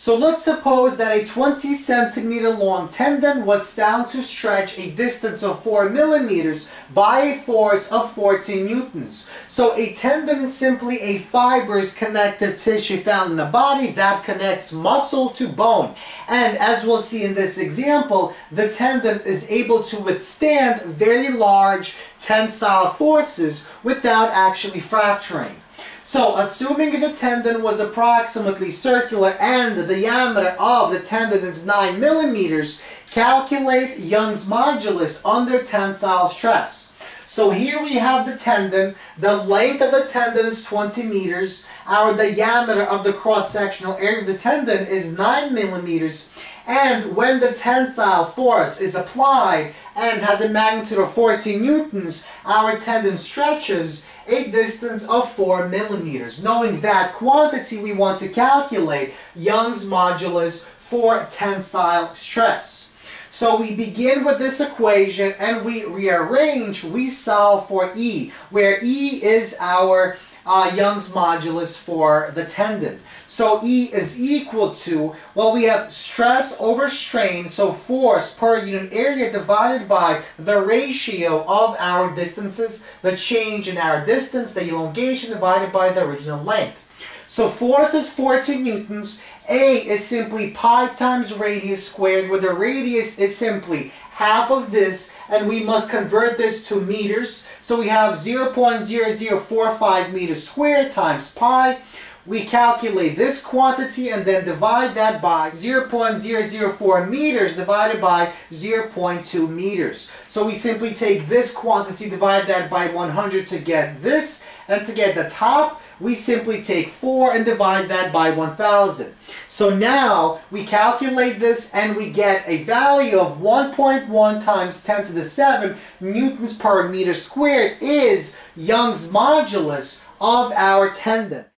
So let's suppose that a 20 centimeter long tendon was found to stretch a distance of 4 millimeters by a force of 14 newtons. So a tendon is simply a fibrous connective tissue found in the body that connects muscle to bone. And as we'll see in this example, the tendon is able to withstand very large tensile forces without actually fracturing. So, assuming the tendon was approximately circular and the diameter of the tendon is 9 millimeters, calculate Young's modulus under tensile stress. So here we have the tendon, the length of the tendon is 20 meters, our diameter of the cross-sectional area of the tendon is 9 millimeters, and when the tensile force is applied and has a magnitude of 14 newtons, our tendon stretches a distance of 4 millimeters. Knowing that quantity we want to calculate Young's modulus for tensile stress. So we begin with this equation and we rearrange, we solve for E, where E is our uh, Young's modulus for the tendon. So E is equal to, well, we have stress over strain, so force per unit area divided by the ratio of our distances, the change in our distance, the elongation divided by the original length. So force is 14 newtons. A is simply pi times radius squared, where the radius is simply half of this, and we must convert this to meters. So we have 0.0045 meters squared times pi. We calculate this quantity and then divide that by 0.004 meters divided by 0.2 meters. So we simply take this quantity, divide that by 100 to get this, and to get the top, we simply take 4 and divide that by 1000. So now we calculate this and we get a value of 1.1 times 10 to the 7 newtons per meter squared is Young's modulus of our tendon.